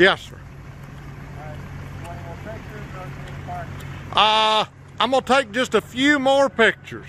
Yes, sir. Uh, I'm gonna take just a few more pictures.